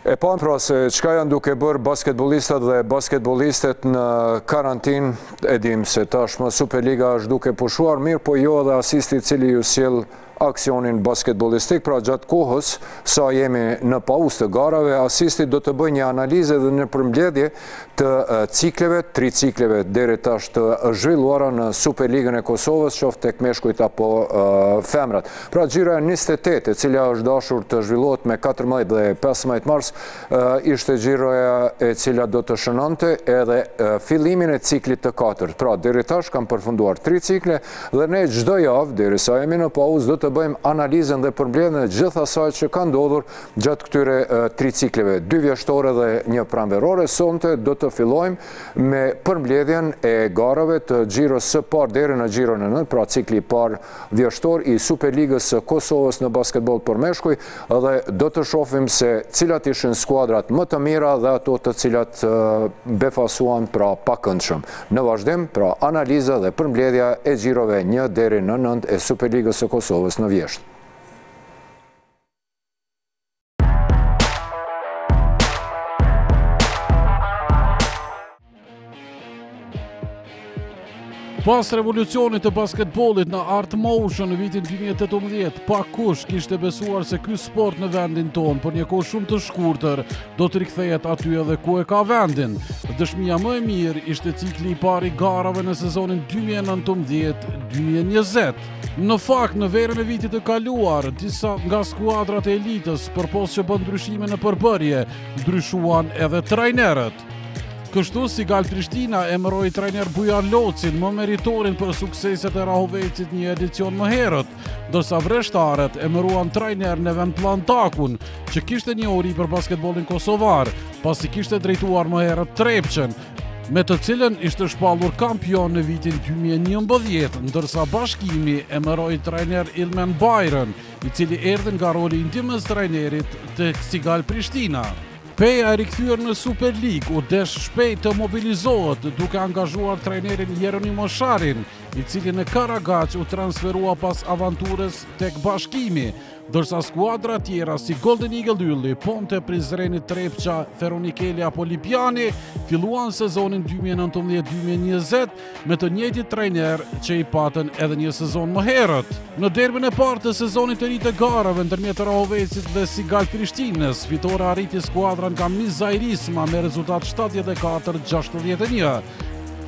E pamë pra se çka janë duke bërë basketbollistat dhe basketbollistet në karantinë, e dimë se tashmë Superliga është duke pushuar, mirëpo jo edhe Asisti, i cili ju sjell aksionin basketbollistik, pra gjatë kohës sa jemi në pauzë të garave, Asisti do të bëjë një analizë dhe një përmbledhje të cikleve, tri cikleve deri tash të zhvilluara në Superligën e Kosovës, qoftë tek meshkujt apo femrat. Pra xhiroja e 28, e cila është dashur të zhvillohet më 14 dhe 15 mars, ishte xhiroja e cila do të shënonte edhe fillimin e ciklit të katërt. Pra deri tash kanë përfunduar tri cikle dhe ne çdo javë derisa jemi në pauzë do të bëjmë analizën dhe përmbledhjen e gjithë asaj që ka ndodhur Gjatë këtyre tri cikleve, dy vjeshtore dhe një pranverore, sonte do të fillojmë me përmbledhjen e garave të xhiros së parë deri në xhiron e nëntë, pra cikli i parë vjeshtor i Superligës së Kosovës në basketboll për meshkuj dhe do të shofim se cilat ishin skuadrat më të mira dhe ato të cilat befasuan pra pakëndshëm. Në vazhdim, pra analiza dhe përmbledhja e xhirove një deri në nëntë e Superligës së Kosovës në vjeshtë. Pas revolucionit të basketbollit në Art Motion në vitin 2018, pakkush kishte besuar se ky sport në vendin tonë për një kohë shumë të shkurtër do të rikthehet aty edhe ku e ka vendin. Dëshmia më e mirë ishte cikli i parë i garave në sezonin 2019-2020. Në fakt, në verën e vitit të kaluar, disa nga skuadrat e elitës, përpos që bënë ndryshime në përbërje, ndryshuan edhe trajnerët. Kështu Sigal Prishtina emëroi trajner Bujar Locin, më meritorin për sukseset e Rahovecit një edicion më herët, ndërsa vreshtarët emëruan trajner Neven Plantakun, që kishte njohuri për basketbollin kosovar, pasi kishte drejtuar më herët Trepçën, me të cilën ishte shpallur kampion në vitin 2011, ndërsa Bashkimi emëroi trajner Ilmen Bajrën, i cili erdhi nga roli i ndihmëstrajnerit tek Sigal Prishtina. Peja e rikthyer në Superligë u desh shpejt të mobilizohet duke angazhuar trajnerin Jeronimo Sharin, i cili në Karagaç u transferua pas avanturës tek Bashkimi, Ndërsa skuadrat tjera si Golden Eagle Ylli, Ponte Prizreni, Trepça, Feronikeli apo Lipjani filluan sezonin 2019-2020 me të njëjtit trajnerë që i patën edhe një sezon më herët. Në derbin e parë të sezonit të ri të garave ndërmjet Rahovecit dhe Sigal Prishtinës, fitore arriti skuadra nga Mizair Isma me rezultat 74-61.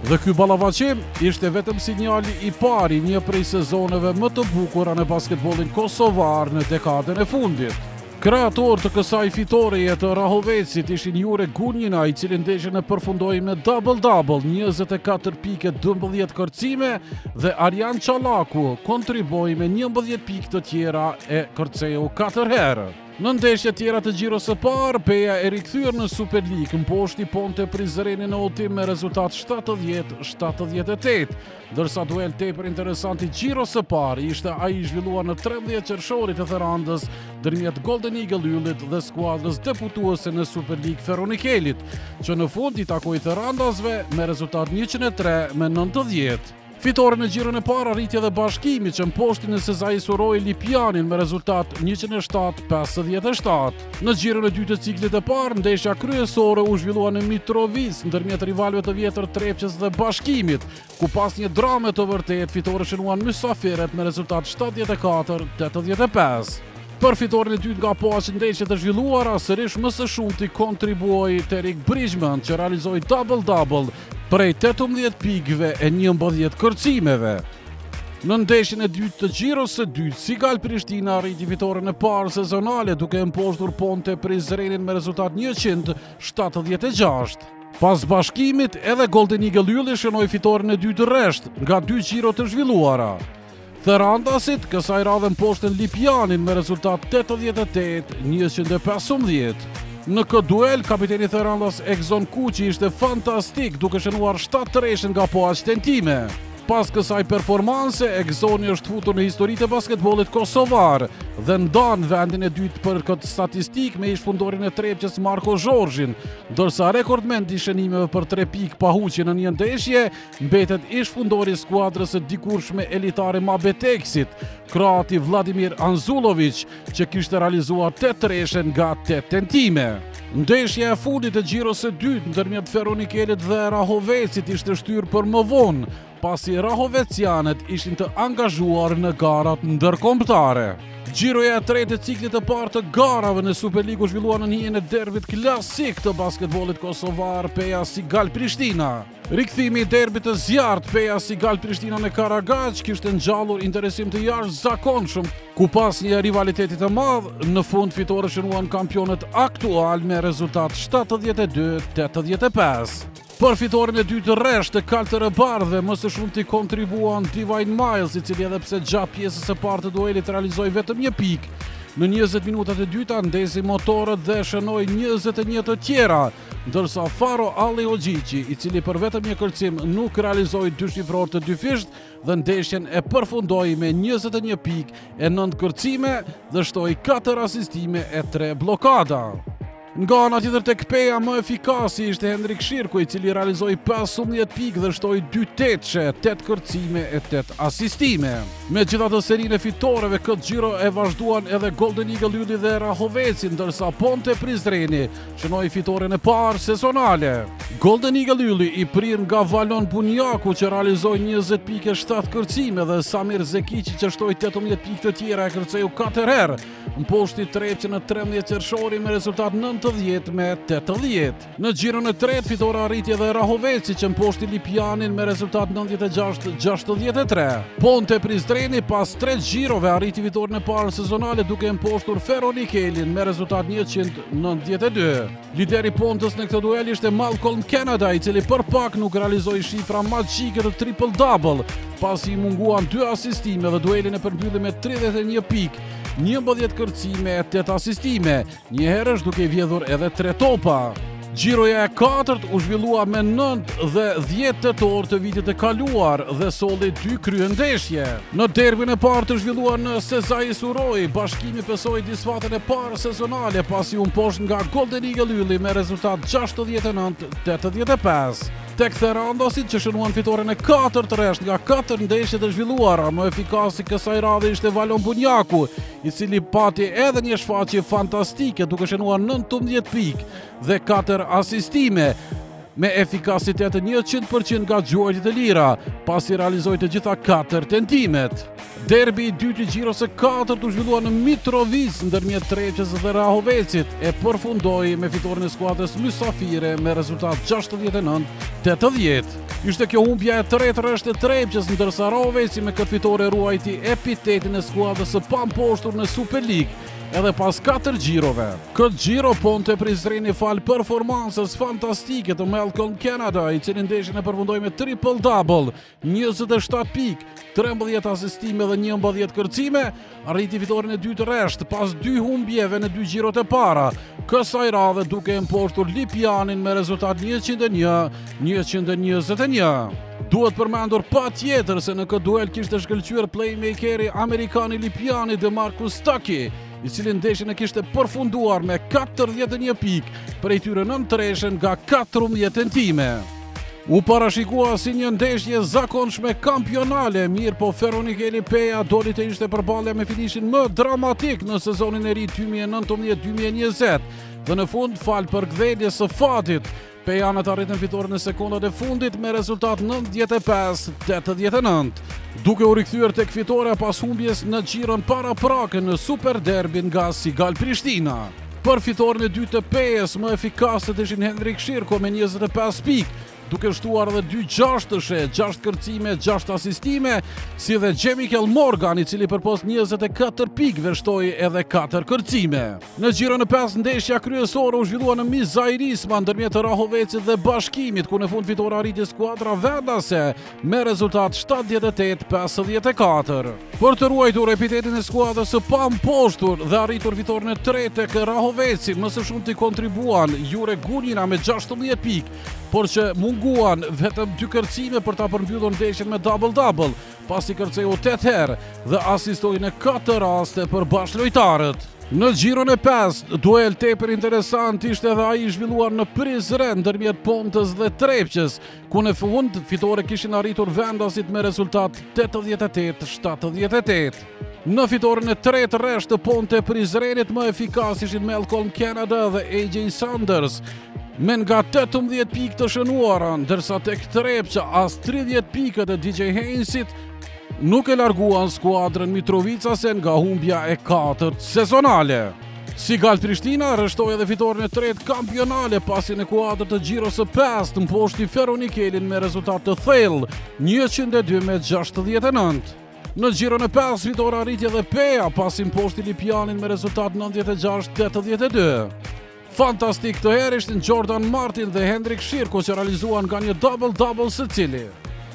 Dhe ky ballafaqim ishte vetëm sinjali i parë i një prej sezoneve më të bukura në basketbollin kosovar në dekadën e fundit. Kreator të kësaj fitoreje të Rahovecit ishin Jure Gunjina, i cili ndeshjen e përfundoi me double-double, 24 pikë, 12 kërcime dhe Arian Çallaku kontribuoi me 11 pikë të tjera e kërceu 4 herë. Në ndeshjet tjera të xhiros së parë, Peja e rikthyer në Superligë mposhti Ponte Prizrenin në udhëtim me rezultat 70-78, ndërsa duel tepër interesant i xhiros së parë ishte ai i zhvilluar në 13 qershorit të Therandës ndërmjet Golden Eagle Yllit dhe skuadrës debutuese në Superligë Feronikelit, që në fund i takoi therandasve me rezultat 103 me 90. Fitore në xhiron e parë arriti edhe Bashkimi që mposhti në Sezai Surroi Lipjanin me rezultat 107-57. Në xhiron e dytë të ciklit të parë, ndeshja kryesore u zhvillua në Mitrovicë ndërmjet rivalëve të vjetër Trepçës dhe Bashkimit, ku pas një drame të vërtetë fitore shënuan mysafirët me rezultat 74-85. Për fitoren e dytë nga po aq ndeshje të zhvilluara, sërish më së shumti kontribuoi Terik Bridgman që realizoi double-double Prej 18 pikëve e 11 kërcimeve, Në ndeshjen e dytë të xhiros së dytë, Sigal Prishtina arriti fitoren e parë sezonale duke e mposhtur Ponte Prizrenin me rezultat 176. Pas Bashkimit, edhe Golden Eagle Ylli shënoi fitoren e dytë rresht nga dy xhiro të zhvilluara. Therandasit kësaj radhe mposhtën Lipjanin me rezultat 88-115. Në këtë duel, kapiteni therandas Egzon Kuqi ishte fantastik duke shënuar 7 treshe nga po aq tentime. Pas kësaj performanse, Egzoni është futur në historitë e basketbollit kosovar dhe ndan vendin e dytë për këtë statistikë me ish-fundorin e Trepçës Marko Zhorxhin, ndërsa rekordmen i shënimeve për tre pikë pa huqje në një ndeshje, Mbetet ish-fundori i skuadrës së dikurshme elitare Mabetexit, kroati Vladimir Anzuloviq, që kishte realizuar tetë treshe nga tetë tentime. Ndeshja e fundit e xhiros së dytë ndërmjet Feronikelit dhe Rahovecit ishte shtyrë për më vonë, pasi rahovecianët ishin të angazhuar në garat ndërkombëtare. Xhiroja e tretë e ciklit të parë të garave në Superligë u zhvillua nën hijen e derbit klasik të basketbollit kosovar Peja Sigal Prishtina. Rikthimi i derbit të zjarrtë Peja Sigal Prishtina në Karagaç kishte ngjallur interesim të jashtëzakonshëm, ku pas një rivaliteti të madh, në fund fitore shënuan kampionët aktualë me rezultat 72-85. Për fitoren e dytë rresht të kaltërbardhëve, më së shumti kontribuan Divine Miles, i cili edhe pse gjatë pjesës së parë të duelit realizoi vetëm një pikë. Në 20 minutat e dyta ndezi motorët dhe shënoi 21 të tjera. ndërsa Faro Alihoxhiqi, i cili për vetëm një kërcim nuk realizoi dyshifror të dyfishtë dhe ndeshjen e përfundoi me 21 pikë e 9 kërcime dhe shtoi 4 asistime e 3 bllokada. Nga ana tjetër tek Peja më efikasi ishte Henrik Shirku i cili realizoi 15 pikë dhe shtoi 2 treshe, 8 kërcime e 8 asistime. Megjithatë serinë e fitoreve këtë xhiro e vazhduan edhe Golden Eagle Ylli dhe Rahoveci, ndërsa Ponte Prizreni Shënoi fitoren e parë sezonale. Golden Eagle Ylli i prirë nga Valon Bunjaku që realizoi 20 pikë e 7 kërcime dhe Samir Zekiqi që shtoi 18 pikë të tjera e kërceu 4 herë. Mposhti Trepçën në 13 Qershori me rezultat 90 me 80. Në xhiron e tretë fitore arriti edhe Rahoveci që mposhti Lipjanin me rezultat 96-63. Ponte Prizreni pas 3 xhirove arriti fitoren e parë sezonale duke mposhtur Ferronikelin me rezultat 100 92. Lider i Pontes në këtë duel ishte Malcolm Canada, i cili për pak nuk realizoi shifra magjike të triple double, pasi i munguan 2 asistime dhe duelin e përmbylli me 31 pikë, 11 kërcime e 8 asistime, njëherësh duke vjedhur edhe 3 topa. Xhiroja e katërt u zhvillua me 9 dhe 10 tetor të vitit të kaluar dhe solli dy kryendeshje. Në derbin e parë të zhvilluar në Sezai Surroi, Bashkimi pësoi disfatën e parë, sezonale pasi u mposht nga Golden Eagle Ylli me rezultat 69-85. Tek therandasit që shënuan fitoren e 4-t rresht nga 4 ndeshje të zhvilluara, më efikasi kësaj radhe ishte Valon Bunjaku, i cili pati edhe një shfaqje fantastike duke shënuar 19 pikë dhe 4 asistime. me efikasitet njëqind për qind nga gjuajtjet e lira, pasi realizoi të gjitha katër tentimet. Derbi i dytë i xhiros së katërt u zhvillua në Mitrovicë ndërmjet Trepçës dhe Rahovecit e përfundoi me fitoren e skuadrës mysafire me rezultat 69-80. Ishte kjo humbja e tretë rresht e Trepçës ndërsa Rahoveci me këtë fitore ruajti epitetin e skuadrës së pamposhtur në Superligë. Edhe pas 4 xhirove, këtë xhiro Ponte Prizreni falë performancës fantastike të Malcolm Canada, i cili ndeshjen e përfundoi me triple double, 27 pikë, 13 asistime dhe 11 kërcime, arriti fitoren e dytë rresht pas dy humbjeve në dy xhirot e para. Kësaj radhe duke e mposhtur Lipjanin me rezultat 101 121. Duhet përmendur patjetër se në këtë duel kishte shkëlqyer playmakeri amerikan i Lipjanit Demarcus Stuckey, i cili ndeshjen e kishte përfunduar me 41 pikë, prej tyre 9 treshe nga 14 tentime. U parashikua si një ndeshje e zakonshme kampionale, mirëpo Feronikeli Peja doli të ishte përballja me finishin më dramatik në sezonin e ri 2019-2020 dhe në fund falë përkëdheljes së fatit, Pejanët arritën fitoren në sekundat e fundit me rezultat 95-89, duke u rikthyer tek fitorja pas humbjes në xhiron paraprake në superderbin nga Sigal Prishtina. Për fitoren e 2-të të Pejës, më efikasët ishin Henrik Shirko me 25 pikë, duke shtuar edhe 2 gjashtëshe, 6 kërcime, 6 asistime, si dhe Jamichael Morgan, i cili përpos 24 pikëve shtoi edhe 4 kërcime. Në xhiron e pestë ndeshja kryesore u zhvillua në Mizair Isma ndërmjet Rahovecit dhe Bashkimit, ku në fund fitore arriti skuadra vendase me rezultat 78-54. Për të ruajtur epitetin e skuadrës së pamposhtur dhe arritur fitoren e tretë tek Rahoveci, më së shumti kontribuan Jure Gunjina me 16 pikë, por që munguan vetëm dy kërcime për ta përmbyllur ndeshjen me double-double. pasi kërceu 8 herë dhe asistoi në 4 raste për bashkëlojtarët. Në xhiron e 5, duel tepër interesant ishte edhe ai i zhvilluar në Prizren ndërmjet Pontes dhe Trepçës, ku në fund fitore kishin arritur vendasit me rezultat 88-78. Në fitoren e tretë rresht të Ponte Prizrenit më efikas ishin Malcolm Canada dhe AJ Sanders me nga 18 pikë të shënuara, ndërsa tek Trepça as 30 pikët e DJ Heinsit nuk e larguan skuadrën mitrovicase nga humbja e katërt sezonale. Sigal Prishtina rreshtoi edhe fitoren e tretë kampionale pasi në kuadër të xhiros së pestë mposhti Feronikelin me rezultat të thellë 102 me 69. Në xhiron e 5 fitore arriti edhe Peja pasi mposhti Lipjanin me rezultat 96-82. Fantastikë këtë herë ishin Jordan Martin dhe Hendrik Shirko që realizuan nga një double-double secili.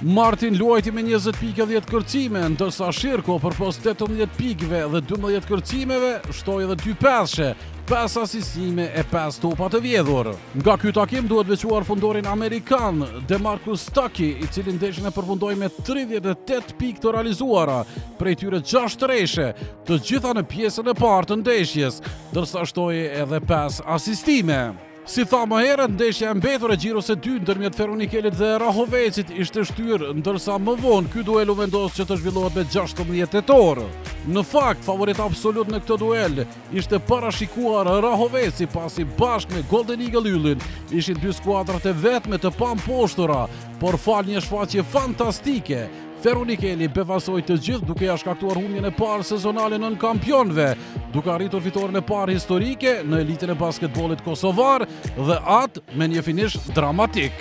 Martin luajti me 20 pikë e 10 kërcime, ndërsa Shirko përpos 18 pikëve dhe 12 kërcimeve, shtoi edhe 2 peshe, 5 asistime e 5 topa të vjedhur. Nga ky takim duhet veçuar fundorin amerikan, Demarcus Stuckey, i cili ndeshjen e përfundoi me 38 pikë të realizuara, prej tyre 6 treshe, të gjitha në pjesën e parë të ndeshjes, ndërsa shtoi edhe 5 asistime. Siç u tha më herët, ndeshja e mbetur e xhiros së dytë ndërmjet Feronikelit dhe Rahovecit ishte shtyrë, ndërsa më vonë ky duel u vendos që të zhvillohet me 16 tetor. Në fakt, favorit absolut në këtë duel ishte parashikuar Rahoveci, pasi bashkë me Golden Eagle Yllin ishin dy skuadrat e vetme të pamposhtura, por falë një shfaqje fantastike, Feronikeli befasoi të gjithë duke ia shkaktuar humbjen e parë sezonale nënkampionëve, duke arritur fitoren e parë historike në elitën e basketbollit kosovar dhe atë me një finish dramatik.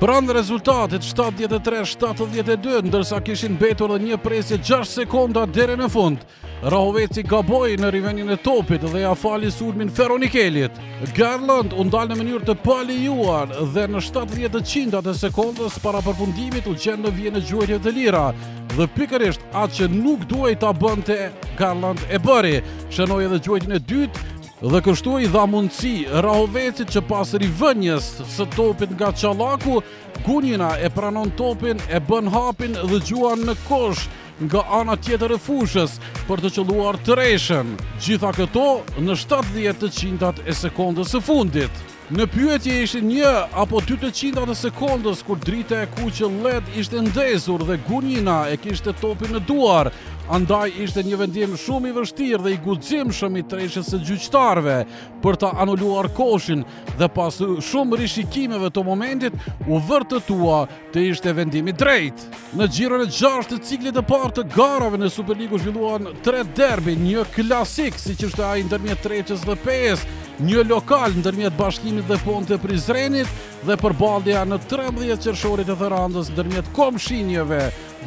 Pranë rezultatit 73-72, ndërsa kishin mbetur dhe një presje 6 sekonda deri në fund, Rahoveci gaboi në rivënien e topit dhe ia fali sulmin Feronikelit. Garland u ndal në mënyrë të palejuar dhe në 70 të qindtat e sekondës para përfundimit u gjend në vijën e gjuajtjeve të lira dhe pikërisht atë që nuk duhej ta bënte Garland e bëri. Shënoi edhe gjuajtjen e dytë dhe kështu i dha mundësi Rahovecit që pas rivënies së topit nga Çallaku, Gunjina e pranon topin, e bën hapin dhe gjuan në kosh. nga ana tjetër e fushës për të qëlluar treshen. Gjitha këto në 70 të qindtat e sekondës së fundit. Në pyetje ishte një apo dy të qindta të sekondës kur drita e kuqe led ishte ndezur dhe Gunjina e kishte topin në duar, andaj ishte një vendim shumë i vështirë dhe i guximshëm i treshes së gjyqtarëve për ta anuluar koshin dhe pas shumë rishikimeve të momentit u vërtetua Të ishte vendim i drejtë. Në xhiron e 6 të ciklit të parë të garave në Superligë u zhvilluan 3 derbi, një klasik siç ishte ai ndërmjet Trepçës dhe Pejës, një lokal ndërmjet Bashkimit dhe Ponte Prizrenit dhe përballja në 13 Qershori të Therandës ndërmjet komshinjve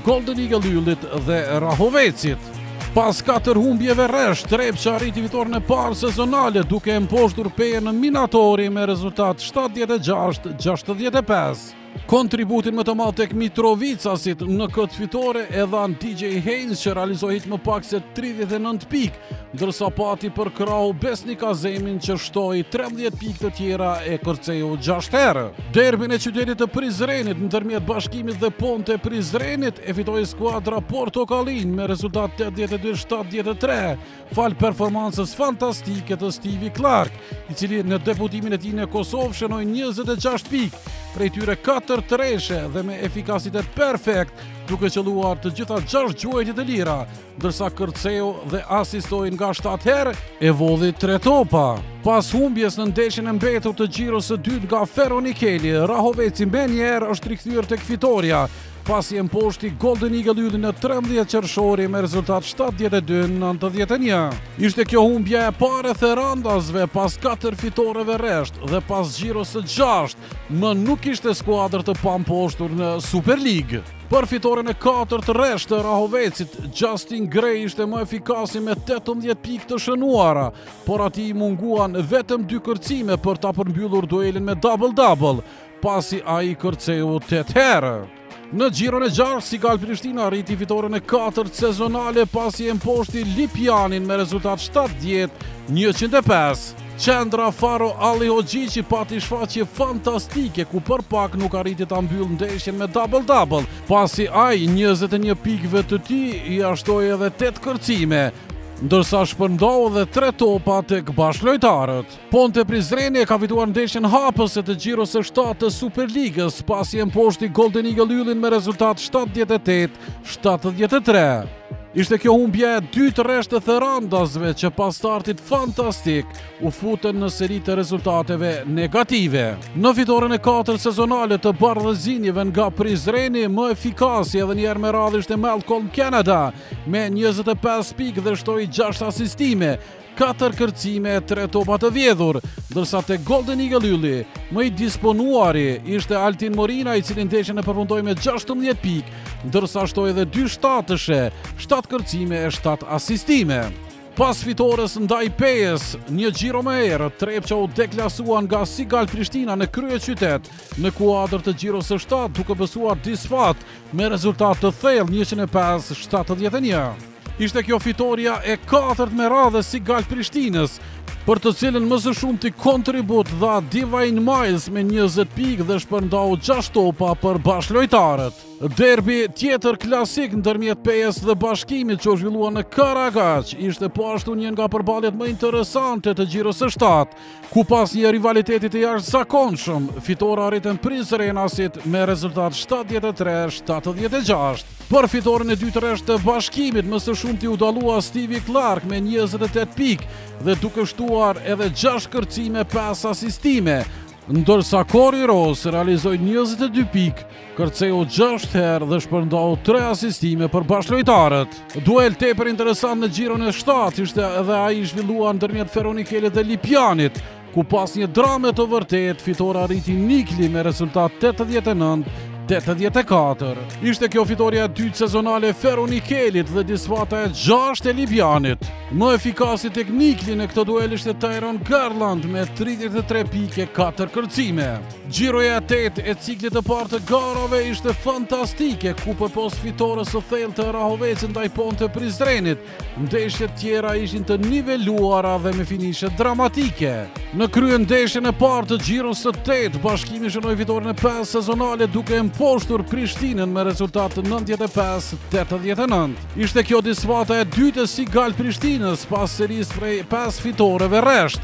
Golden Eagle Yllit dhe Rahovecit. Pas katër humbjeve rresh, Trepça arriti fitoren e parë sezonale duke e mposhtur Pejën në Minatori me rezultat 76-65. Kontributin më të madh tek mitrovicasit në këtë fitore e dhanë DJ Haynes që realizoi hiç më pak se 39 pikë, ndërsa pati përkrah Besnik Azemin që shtoi 13 pikë të tjera e kërceu 6 herë. Derbin e qytetit të Prizrenit ndërmjet Bashkimit dhe Ponte Prizrenit e fitoi skuadra portokalli me rezultat 82-73. Falë performancës fantastike të Stevie Clark, i cili në debutimin e tij në Kosovë shënoi 26 pikë, prej tyre 4 treshe dhe me efikasitet perfekt, duke qëlluar të gjitha 6 gjuajtjet e lira, ndërsa kërceu dhe asistoi nga 7 herë, e vodhi 3 topa. Pas humbjes në ndeshjen e mbetur të xhiros së dytë nga Feronikeli, Rahoveci menjëherë është rikthyer tek fitorja, pasi e mposhti Golden Eagle Yllin në trembëdhjetë qershori me rezultat shtatëdhjetë e dy, nëntëdhjetë e një. Ishte kjo humbja e parë e therandasve pas katër fitoreve rresht dhe pas xhiros së gjashtë, më nuk kishte skuadër të pamposhtur në Superligë. Për fitoren e katërt rresht të Rahovecit, Justin Gray ishte më efikasi me tetëmbëdhjetë pikë të shënuara, por atij i munguan vetëm dy kërcime për ta përmbyllur duelin me double-double. pasi ai kërceu 8 herë. Në xhiron e gjashtë, Sigal Prishtina arriti fitoren e 4 sezonale pasi e mposhti Lipjanin me rezultat 70-105. Qendra Faro Alihoxhiqi pati shfaqje fantastike ku për pak nuk arriti ta mbyllë ndeshjen me double-double, pasi ai 21 pikëve të tij ia shtoi edhe 8 kërcime, ndërsa shpërndau dhe 3 topa tek bashkëlojtarët. Ponte Prizreni e ka fituar ndeshjen hapëse të xhiros së 7 të Superligës, pasi e mposhti Golden Eagle Yllin me rezultat 78-73. Ishte kjo humbja e dytë rresht e therandasve që pas startit fantastik u futën në seri të rezultateve negative. Në fitoren e 4 sezonale të bardhezinjve nga Prizreni, më efikasi edhe një herë me radhë ishte Malcolm Canada me 25 pikë dhe shtoi 6 asistime, katër kërcime e tre topa të vjedhur, ndërsa te Golden Eagle Ylli, më i disponuari ishte Altin Morina i cili ndeshjen e përfundoi me 16 pikë, ndërsa shtoi edhe dy shtatëshe, shtatë kërcime e shtatë asistime. Pas fitores ndaj Pejës, një xhiro më herët, Trepça u deklasua nga Sigal Prishtina në kryeqytet, në kuadër të xhiros së 7, duke pësuar disfatë me rezultat të thellë 105-71. Ishte kjo fitorja e katërt me radhë e Sigal Prishtinës, për të cilën më së shumti kontribut dha Divine Myles me 20 pikë dhe shpërndau 6 topa për bashkëlojtarët. Derbi tjetër klasik ndërmjet Pejës dhe Bashkimit që u zhvillua në Karagaç, ishte po ashtu një nga përballjet më interesante të xhiros së 7. ku pas një rivaliteti të jashtëzakonshëm, fitore arritën prizrenasit me rezultat 73-76. Për fitoren e dytë rresht të Bashkimit, më së shumti u dallua Stevie Clark me 28 pikë dhe duke shtuar edhe 6 kërcime 5 asistime, ndërsa Kori Ros realizoi 22 pikë Kërceu 6 herë dhe shpërndau 3 asistime për bashkëlojtarët. Duel tepër interesant në xhiron e 7 ishte edhe ai i zhvilluar ndërmjet Feronikelit dhe Lipjanit, ku pas një drame të vërtetë fitore arriti Nikli me rezultat 89-84. Ishte kjo fitorja e dytë sezonale e Feronikelit dhe disfata e gjashtë e Lipjanit. Më efikasi tek Nikli në këtë duel ishte Tyrone Garland me 33 pikë e 4 kërcime. Xhiroja e tetë e ciklit të parë të garave ishte fantastike, ku përpos fitores së thellë të Rahovecit ndaj Ponte Prizrenit, ndeshjet tjera ishin të niveluara dhe me finishe dramatike. Në kryendeshjen e parë të xhiros së tetë, Bashkimi shënoi fitoren e 5 sezonale duke e mposhtur Prishtinën me rezultat 95-89. Ishte kjo disfata e dytë e Sigal Prishtinës pas serisë prej 5 fitoreve rresht.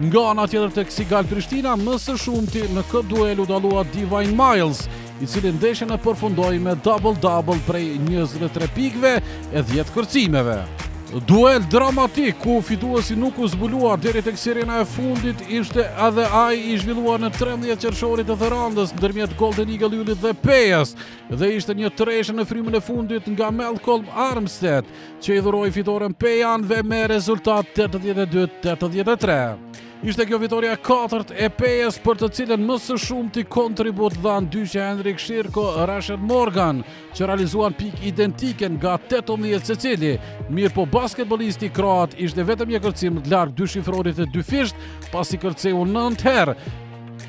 Nga ana tjetër tek Sigal Prishtina, më së shumti në këtë duel u dallua Divine Miles, i cili ndeshjen e përfundoi me double-double prej 23 pikëve e 10 kërcimeve. Duel dramatik ku fituesi nuk u zbulua deri tek sirena e fundit ishte edhe ai i zhvilluar në 13 Qershori të Thërandës ndërmjet Golden Eagle Yllit dhe Pejës dhe ishte një treshe në frymën e fundit nga Malcolm Armstead që i dhuroi fitoren pejanëve me rezultat 82-83. Ishte kjo fitorja e 4 e Pejës për të cilën më së shumti kontribut dhanë dyshja Henrik Shirko Rashad Morgan, që realizuan pikë identike nga 18 secili, mirëpo basketbolisti kroat ishte vetëm një kërcim larg dyshifrorit të dyfishtë, pasi kërceu 9 herë,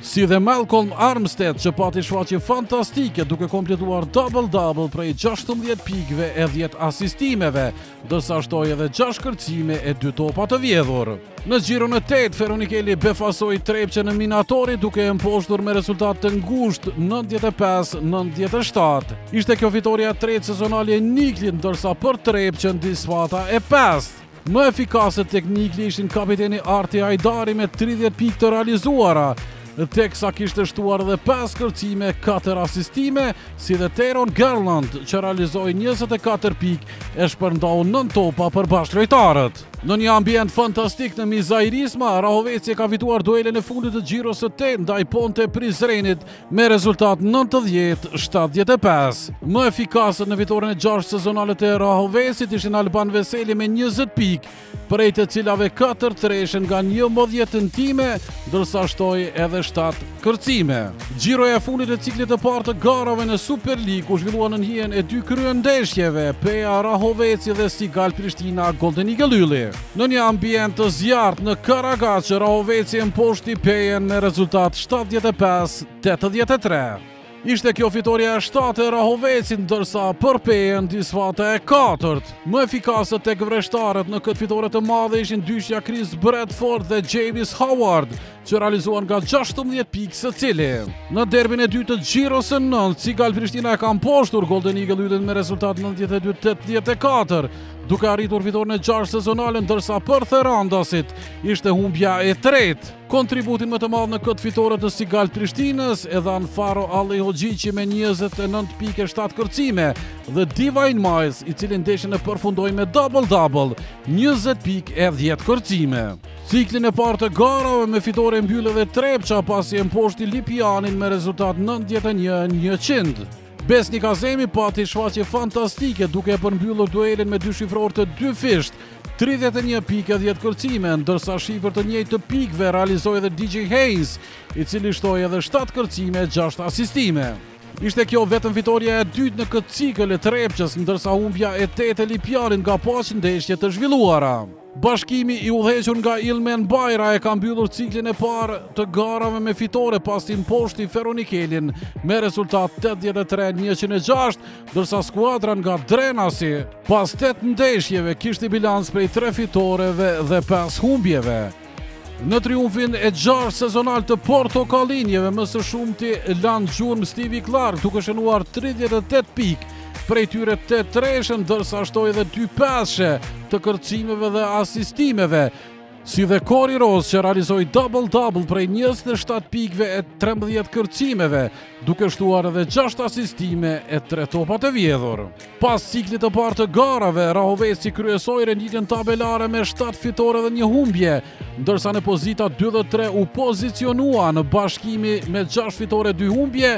Si dhe Malcolm Armstead që pati shfaqje fantastike duke kompletuar double-double prej 16 pikëve e 10 asistimeve, ndërsa shtoi edhe 6 kërcime e 2 topa të vjedhur. Në xhiron e 8, Feronikeli befasoi Trepçën në Minatori duke e mposhtur me rezultat të ngushtë 95-97. Ishte kjo fitorja e 3 sezonale e Niklit, ndërsa për Trepçën disfata e 5. Më efikasët tek Nikli ishin kapiteni Arti Hajdari me tridhjetë pikë të realizuara, teksa kishte shtuar edhe pesë kërcime, katër asistime, si dhe Tyrone Garland, që realizoi njëzet e katër pikë e shpërndau nëntë topa për bashkëlojtarët. Në një ambient fantastik në Mizair Isma, Rahoveci e ka fituar duelin e fundit të xhiros së tetë ndaj Ponte Prizrenit me rezultat 90-75. Më efikasët në fitoren e 6 sezonale të Rahovecit ishin Alban Veseli me 20 pikë, prej të cilave 4 treshe nga njëmbëdhjetë tentime, ndërsa shtoi edhe 7 kërcime. Xhiroja e fundit e ciklit të parë të garave në Superligë u zhvillua nën hijen e dy kryendeshjeve, Peja Rahoveci dhe Sigal Prishtina Golden Eagle Ylli. Në një ambient të zjarrtë në Karagaç, Rahoveci e mposhti Pejën me rezultat 75-83. Ishte kjo fitorja e 7 e Rahovecit, ndërsa për Pejën disfata e 4. Më efikasët tek vreshtarët në këtë fitore të madhe ishin dyshja Chris Bradford dhe James Howard, që realizuan nga 16 pikë secili. Në derbin e dytë të xhiros së nëntë, Sigal Prishtina e ka mposhtur, Golden Eagle Yllin me rezultat 92-84, duke arritur fitoren e 6 sezonale, ndërsa për therandasit, ishte humbja e tretë. Kontributin më të madh në këtë fitore të Sigal Prishtinës, e dhanë Faro Alihoxhiqi me 29 pikë e 7 kërcime, dhe Divine Miles, i cili ndeshjen e përfundoi me double-double, 20 pikë e 10 kërcime. Ciklin e parë të garave me fitore e mbylli edhe Trepça pasi e mposhti Lipjanin me rezultat 91-100. Besnik Azemi pati shfaqje fantastike duke e përmbyllur duelin me dyshifror të dyfishtë, 31 pikë e 10 kërcime, ndërsa shifër të njëjtë të pikëve realizoi edhe DJ Haynes, i cili shtoi edhe 7 kërcime e 6 asistime. Ishte kjo vetëm fitorja e dytë në këtë cikël e Trepçës, ndërsa humbja e tetë e Lipjanit nga po aq ndeshje të zhvilluara. Bashkimi i udhëhequr nga Ilmen Bajra e ka mbyllur ciklin e parë të garave me fitore pasi mposhti Feronikelin me rezultat 83-106, ndërsa skuadra nga Drenasi pas 8 ndeshjeve kishte bilanc prej 3 fitoreve dhe 5 humbjeve. Në triumfin e gjashtë sezonal të portokallinjve, më së shumti la gjurmë Stevie Clark, duke shënuar 38 pikë prej tyre tetë treshe, ndërsa shtoi edhe dy pesëshe të kërcimeve dhe asistimeve, si dhe Kori Rose që realizoi double-double prej 27 pikëve e 13 kërcimeve, duke shtuar edhe 6 asistime e 3 topa të vjedhur. Pas ciklit të parë të garave, Rahoveci kryesoi renditjen tabelare me 7 fitore dhe një humbje, ndërsa në pozitat 2 dhe 3 u pozicionuan Bashkimi me 6 fitore 2 humbje,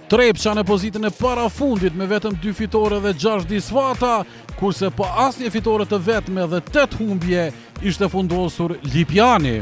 Trepça në pozitën e parafundit me vetëm 2 fitore dhe 6 disfata, kurse pa asnjë fitore të vetme dhe 8 humbje ishte fundosur Lipjani.